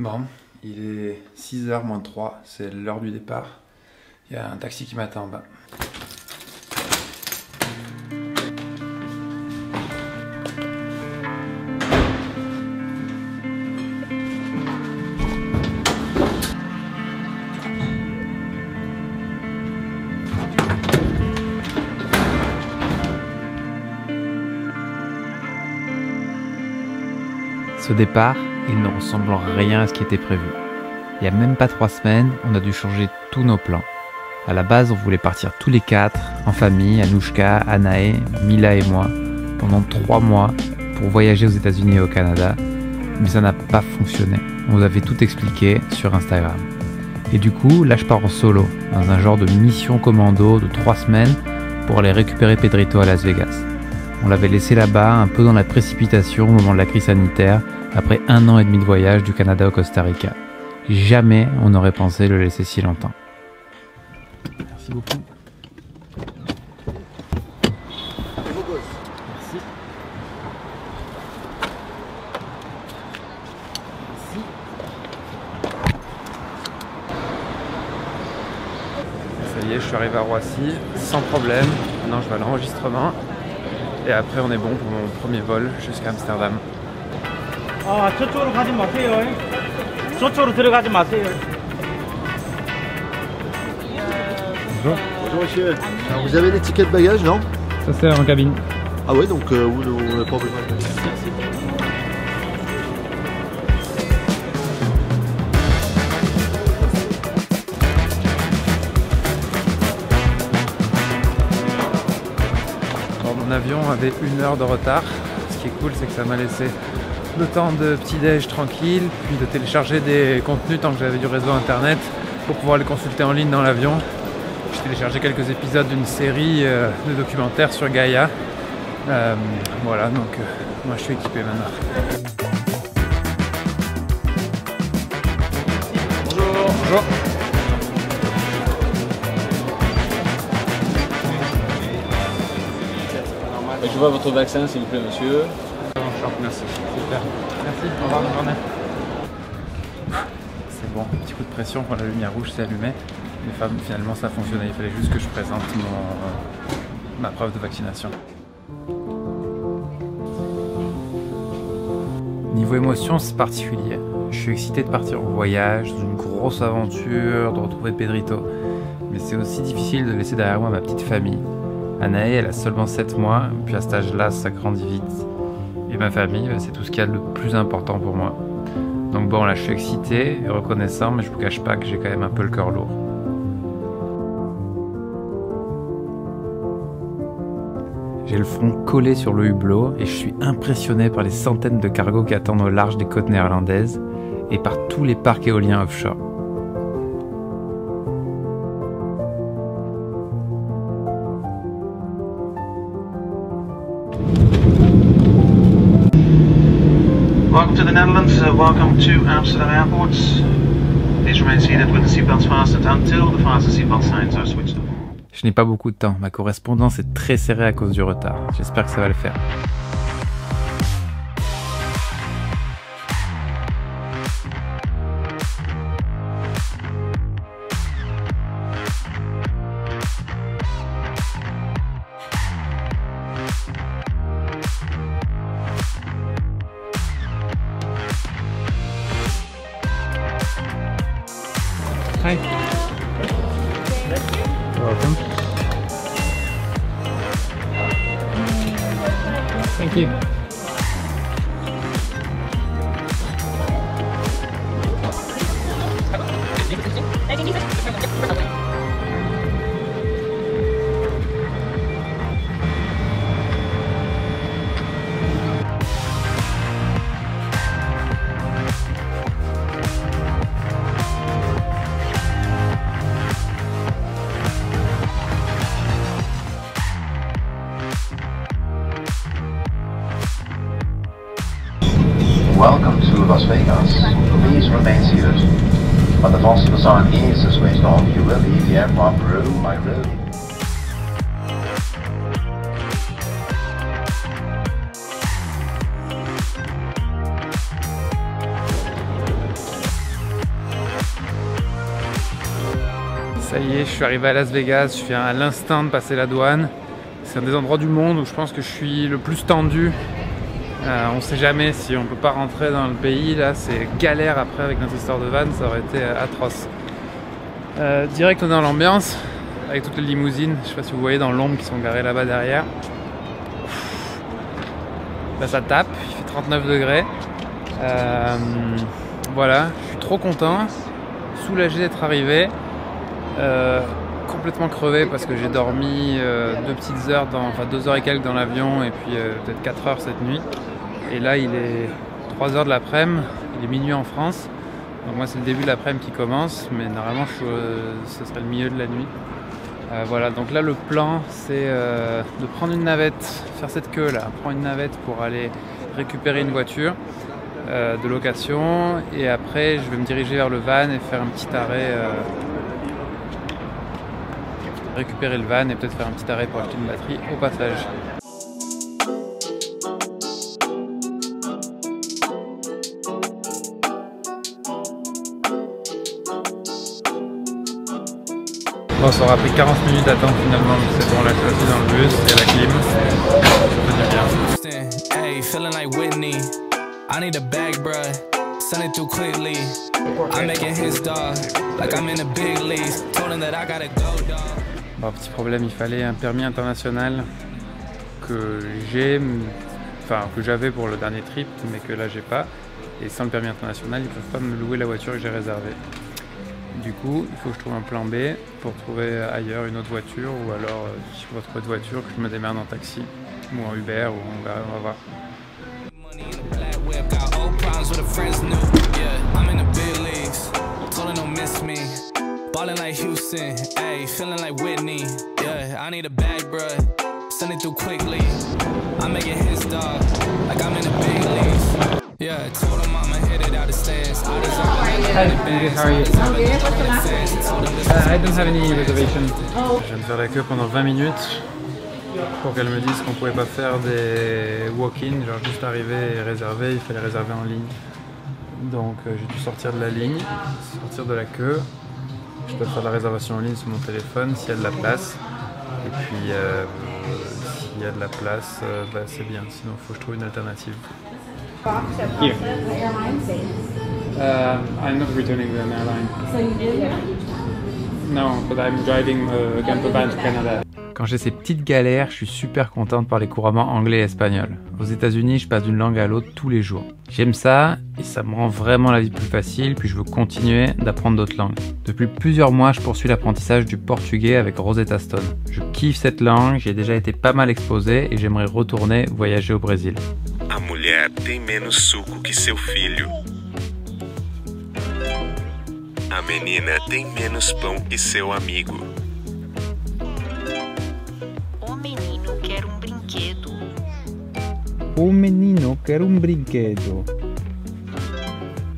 Bon, il est 6h moins 3, c'est l'heure du départ. Il y a un taxi qui m'attend en bas. Ce départ, il ne ressemble en rien à ce qui était prévu. Il n'y a même pas trois semaines, on a dû changer tous nos plans. À la base, on voulait partir tous les quatre, en famille, Anouchka, Anae, Mila et moi, pendant trois mois pour voyager aux États-Unis et au Canada, mais ça n'a pas fonctionné. On vous avait tout expliqué sur Instagram. Et du coup, là je pars en solo, dans un genre de mission commando de trois semaines pour aller récupérer Pedrito à Las Vegas. On l'avait laissé là-bas, un peu dans la précipitation au moment de la crise sanitaire, après un an et demi de voyage du Canada au Costa Rica. Jamais on n'aurait pensé le laisser si longtemps. Merci beaucoup. Je suis arrivé à Roissy sans problème. Maintenant, je vais à l'enregistrement. Et après, on est bon pour mon premier vol jusqu'à Amsterdam. 아, 저쪽으로 가지 마세요. 저쪽으로 들어가지 마세요. Bonjour monsieur. Alors, vous avez des tickets de bagages, non Ça c'est en cabine. Ah ouais, donc euh, vous vous n'avez pas besoin de Bon, mon avion avait une heure de retard. Ce qui est cool, c'est que ça m'a laissé le temps de petit-déj tranquille, puis de télécharger des contenus tant que j'avais du réseau internet pour pouvoir les consulter en ligne dans l'avion. J'ai téléchargé quelques épisodes d'une série euh, de documentaires sur Gaïa. Euh, voilà, donc euh, moi je suis équipé maintenant. Bonjour. Bonjour. Je vois votre vaccin, s'il vous plaît, monsieur. Merci. Super. Merci. Au revoir, bonne journée. C'est bon, petit coup de pression quand la lumière rouge s'est allumée. Mais fa- finalement, ça a fonctionné. Il fallait juste que je présente mon, euh, ma preuve de vaccination. Niveau émotion, c'est particulier. Je suis excité de partir en voyage, dans une grosse aventure, de retrouver Pedrito. Mais c'est aussi difficile de laisser derrière moi ma petite famille. Anaë, elle a seulement 7 mois, puis à cet âge-là, ça grandit vite. Et ma famille, bah, c'est tout ce qu'il y a de le plus important pour moi. Donc bon, là, je suis excité et reconnaissant, mais je vous cache pas que j'ai quand même un peu le cœur lourd. J'ai le front collé sur le hublot et je suis impressionné par les centaines de cargos qui attendent au large des côtes néerlandaises et par tous les parcs éoliens offshore. The Netherlands. Uh, welcome to Amsterdam Airport. Please remain seated with the fastened until the seatbelt signs are switched. Je n'ai pas beaucoup de temps, ma correspondance est très serrée à cause du retard. J'espère que ça va le faire. Yeah, my room, my room. Ça y est, je suis arrivé à Las Vegas, je viens à l'instinct de passer la douane. C'est un des endroits du monde où je pense que je suis le plus tendu. Euh, on sait jamais si on ne peut pas rentrer dans le pays, là c'est galère après avec notre histoire de van, ça aurait été atroce. Euh, direct dans l'ambiance, avec toutes les limousines, je sais pas si vous voyez dans l'ombre qui sont garées là-bas derrière. Là ça tape, il fait 39 degrés. Euh, voilà, je suis trop content, soulagé d'être arrivé. Euh, complètement crevé parce que j'ai dormi deux petites heures, dans, enfin deux heures et quelques dans l'avion et puis peut-être 4 heures cette nuit. Et là il est 3 heures de l'après-midi, il est minuit en France. Donc moi c'est le début de l'après-midi qui commence, mais normalement je euh, ce serait le milieu de la nuit. Euh, voilà, donc là le plan c'est euh, de prendre une navette, faire cette queue là, prendre une navette pour aller récupérer une voiture euh, de location et après je vais me diriger vers le van et faire un petit arrêt, euh, récupérer le van et peut-être faire un petit arrêt pour acheter une batterie au passage. Bon, ça aura pris 40 minutes d'attente finalement, c'est bon, là je suis assis dans le bus, il y a la clim, ça fait du bien. Houston, Hey, feeling like Whitney. I need a bag, bruh. Send it through quickly. I'm making his dog like I'm in the big leagues. Told him that I gotta go, dog. Bon, petit problème, il fallait un permis international que j'ai, enfin que j'avais pour le dernier trip, mais que là j'ai pas. Et sans le permis international, ils peuvent pas me louer la voiture que j'ai réservée. Du coup, il faut que je trouve un plan B pour trouver ailleurs une autre voiture, ou alors si je trouver voiture, que je me démerde en taxi ou en Uber, ou on va, on va voir. Yeah. Told him I'ma out stands. I deserve it. Hi, how are you? Uh, I don't have any reservation. Je viens de faire la queue pendant 20 minutes pour qu'elle me dise qu'on pouvait pas faire des walk-in, genre juste arriver et réserver, il fallait réserver en ligne. Donc euh, j'ai dû sortir de la ligne, sortir de la queue. Je peux faire la réservation en ligne sur mon téléphone s'il y a de la place. Et puis euh, s'il y a de la place, euh, bah, c'est bien, sinon il faut que je trouve une alternative. Here. Uh, I'm not returning the airline. So you did? No, but I'm driving a camper van to Canada. Quand j'ai ces petites galères, je suis super content de parler couramment anglais et espagnol. Aux États-Unis, je passe d'une langue à l'autre tous les jours. J'aime ça et ça me rend vraiment la vie plus facile, puis je veux continuer d'apprendre d'autres langues. Depuis plusieurs mois, je poursuis l'apprentissage du portugais avec Rosetta Stone. Je kiffe cette langue, j'ai déjà été pas mal exposé et j'aimerais retourner voyager au Brésil. A mulher tem menos suco que seu filho. A menina tem menos pão que seu amigo. O menino quer um brinquedo. Oh menino, quer un brinquedo.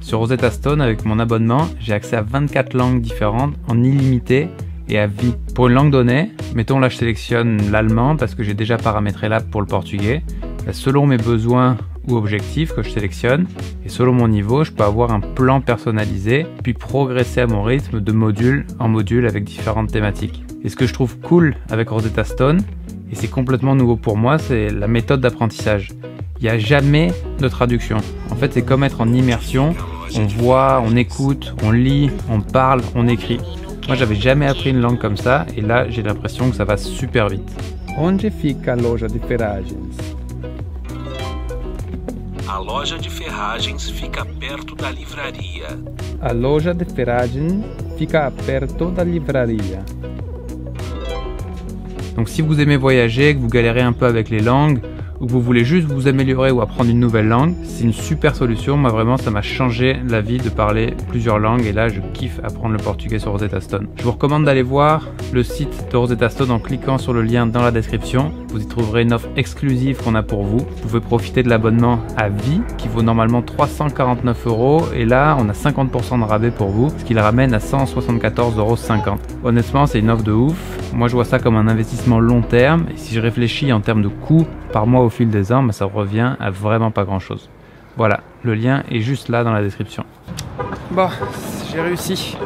Sur Rosetta Stone, avec mon abonnement, j'ai accès à 24 langues différentes en illimité et à vie. Pour une langue donnée, mettons là je sélectionne l'allemand parce que j'ai déjà paramétré l'app pour le portugais. Selon mes besoins ou objectifs que je sélectionne, et selon mon niveau, je peux avoir un plan personnalisé, puis progresser à mon rythme de module en module avec différentes thématiques. Et ce que je trouve cool avec Rosetta Stone, et c'est complètement nouveau pour moi, c'est la méthode d'apprentissage. Il n'y a jamais de traduction. En fait, c'est comme être en immersion. On voit, on écoute, on lit, on parle, on écrit. Moi, j'avais jamais appris une langue comme ça, et là, j'ai l'impression que ça va super vite. Onde fica a loja de ferragens? A loja de ferragens fica perto da livraria. A loja de ferragens fica perto da livraria. Donc si vous aimez voyager, que vous galérez un peu avec les langues, ou que vous voulez juste vous améliorer ou apprendre une nouvelle langue, c'est une super solution. Moi vraiment, ça m'a changé la vie de parler plusieurs langues et là, je kiffe apprendre le portugais sur Rosetta Stone. Je vous recommande d'aller voir le site de Rosetta Stone en cliquant sur le lien dans la description. Vous y trouverez une offre exclusive qu'on a pour vous. Vous pouvez profiter de l'abonnement à vie qui vaut normalement 349 euros et là, on a 50% de rabais pour vous, ce qui le ramène à 174,50 euros. Honnêtement, c'est une offre de ouf. Moi, je vois ça comme un investissement long terme et si je réfléchis en termes de coûts par mois au fil des bah, ça revient à vraiment pas grand chose. Voilà, le lien est juste là dans la description. Bon, j'ai réussi.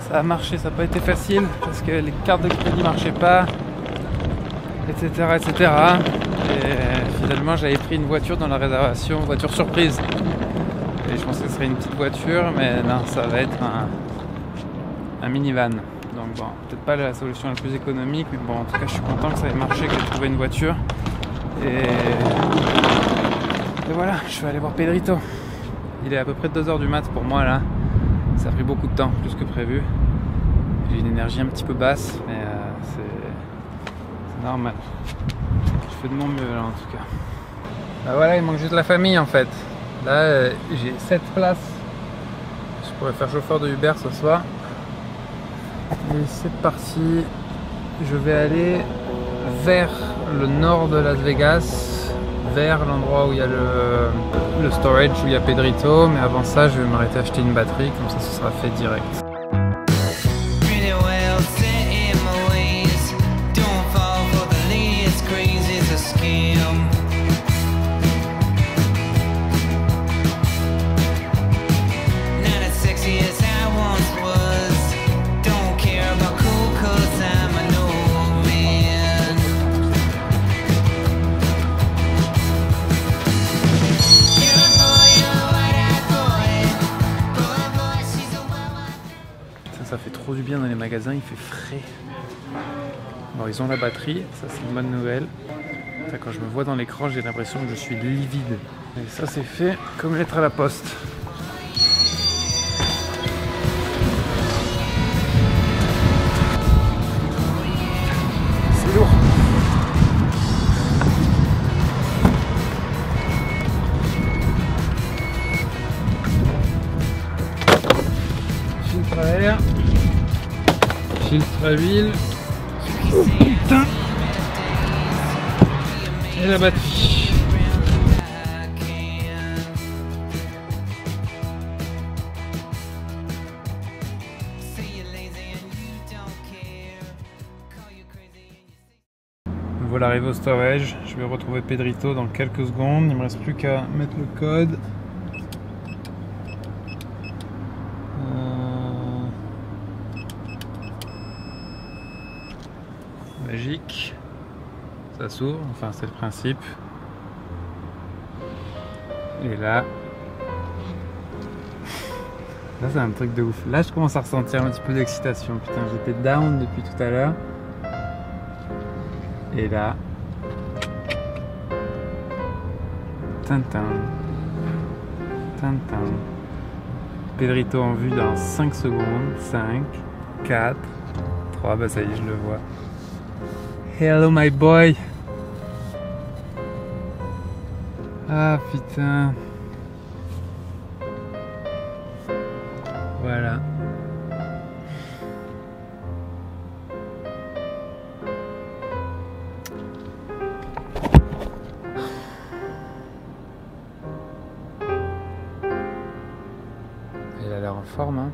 Ça a marché, ça n'a pas été facile parce que les cartes de crédit marchaient pas, etc. etc. Et finalement, j'avais pris une voiture dans la réservation, voiture surprise. Et je pensais que ce serait une petite voiture, mais non, ça va être un, un minivan. Donc bon, peut-être pas la solution la plus économique, mais bon, en tout cas, je suis content que ça ait marché, que j'ai trouvé une voiture. Et, voilà, je vais aller voir Pedrito. Il est à peu près 2h du mat pour moi là. Ça a pris beaucoup de temps, plus que prévu. J'ai une énergie un petit peu basse, mais euh, c'est c'est normal. Je fais de mon mieux là en tout cas. Bah voilà, il manque juste la famille en fait. Là, euh, j'ai 7 places. Je pourrais faire chauffeur de Uber ce soir. Et c'est parti. Je vais aller vers le nord de Las Vegas, vers l'endroit où il y a le, storage, où il y a Pedrito. Mais avant ça, je vais m'arrêter acheter une batterie, comme ça ce sera fait direct. Du bien dans les magasins, il fait frais. Bon, ils ont la batterie, ça c'est une bonne nouvelle. Quand je me vois dans l'écran, j'ai l'impression que je suis livide. Et ça c'est fait comme lettre à la poste. Filtre à putain Et la batterie. Voilà arrivé au storage, je vais retrouver Pedrito dans quelques secondes, il me reste plus qu'à mettre le code. Euh, Magique. Ça enfin c'est le principe. Et là. Là c'est un truc de ouf. Là je commence à ressentir un petit peu d'excitation. Putain j'étais down depuis tout à l'heure. Et là. Tintin. Tintin. Pedrito en vue dans 5 secondes. 5, 4, 3, bah ça y est, je le vois. Hello my boy. Ah putain. Voilà. Il a l'air en forme, hein.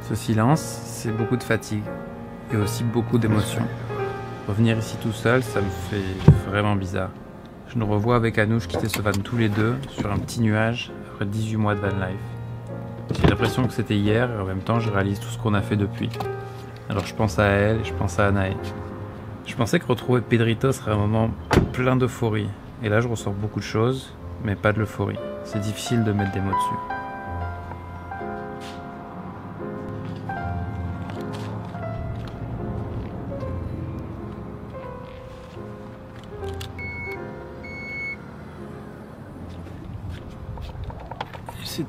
Ce silence, c'est beaucoup de fatigue et aussi beaucoup d'émotions. Revenir ici tout seul, ça me fait vraiment bizarre. Je nous revois avec Anouche quitter ce van tous les deux sur un petit nuage après 18 mois de van life. J'ai l'impression que c'était hier et en même temps je réalise tout ce qu'on a fait depuis. Alors je pense à elle et je pense à Anaë. Je pensais que retrouver Pedrito serait un moment plein d'euphorie. Et là je ressens beaucoup de choses, mais pas de l'euphorie. C'est difficile de mettre des mots dessus.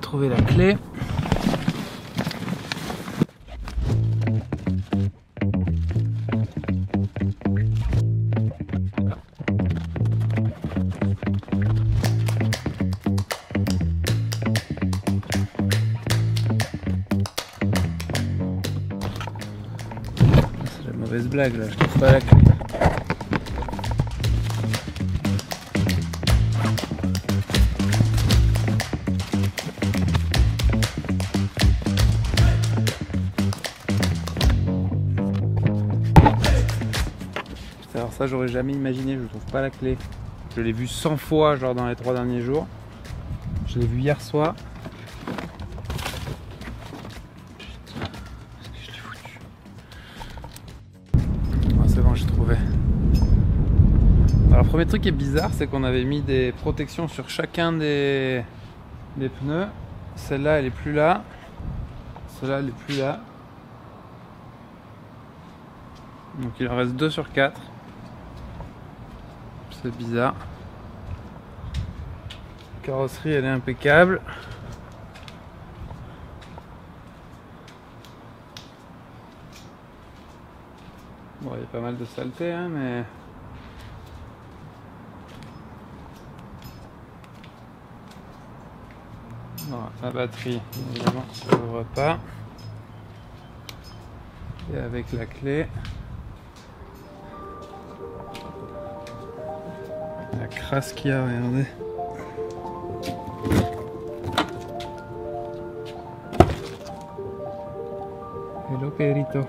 Trouver la clé. Mauvaise blague je trouve pas la clé. Ça, j'aurais jamais imaginé, je trouve pas la clé. Je l'ai vu 100 fois, genre dans les trois derniers jours. Je l'ai vu hier soir. Ah, c'est bon, j'ai trouvé. Alors, premier truc qui est bizarre, c'est qu'on avait mis des protections sur chacun des, des pneus. Celle-là, elle est plus là. Celle-là, elle est plus là. Donc, il en reste 2 sur 4. Bizarre. La carrosserie, elle est impeccable. Bon, il y a pas mal de saleté, hein, mais... La batterie, évidemment, ça ouvre pas. Et avec la clé, la crasse qu'il y a, regardez. Hello Pedrito.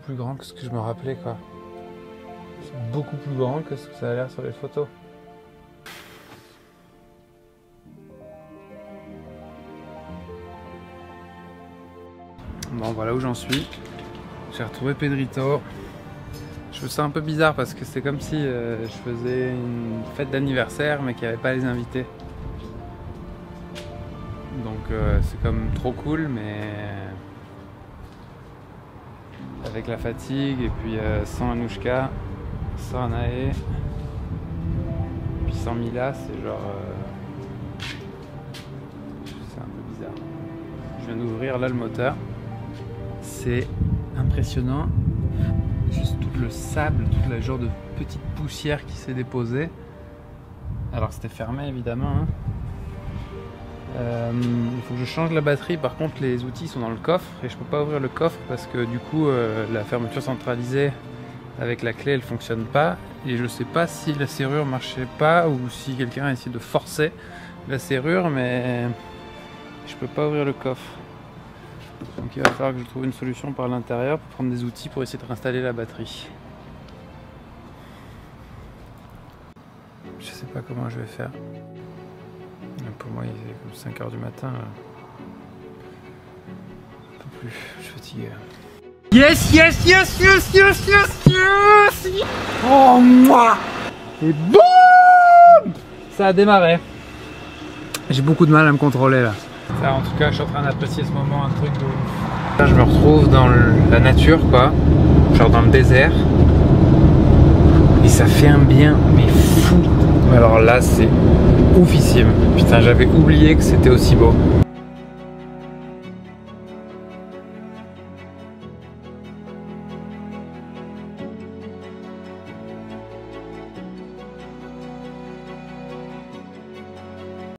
Plus grand que ce que je me rappelais, quoi. C'est beaucoup plus grand que ce que ça a l'air sur les photos. Bon, voilà où j'en suis. J'ai retrouvé Pedrito. Je trouve ça un peu bizarre parce que c'est comme si euh, je faisais une fête d'anniversaire mais qu'il n'y avait pas les invités. Donc euh, c'est comme trop cool, mais avec la fatigue et puis euh, sans Anouchka, sans Anae, puis sans Mila, c'est genre. euh, c'est un peu bizarre. Je viens d'ouvrir là le moteur. C'est impressionnant. Juste tout le sable, tout le genre de petite poussière qui s'est déposée. Alors c'était fermé évidemment. hein. Euh, il faut que je change la batterie. Par contre, les outils sont dans le coffre et je peux pas ouvrir le coffre parce que du coup, euh, la fermeture centralisée avec la clé, elle fonctionne pas. Et je sais pas si la serrure marchait pas ou si quelqu'un a essayé de forcer la serrure, mais je peux pas ouvrir le coffre. Donc il va falloir que je trouve une solution par l'intérieur pour prendre des outils pour essayer de réinstaller la batterie. Je sais pas comment je vais faire. Pour moi, il est comme 5h du matin. Je peux plus, je suis fatigué. Yes, yes, yes, yes, yes, yes, yes Oh, moi Et boum Ça a démarré. J'ai beaucoup de mal à me contrôler là. Ça, en tout cas, je suis en train d'apprécier ce moment, un truc de ouf. Là, je me retrouve dans le- la nature, quoi. Genre dans le désert. Et ça fait un bien, mais fou. Alors là, c'est oufissime. Putain, j'avais oublié que c'était aussi beau.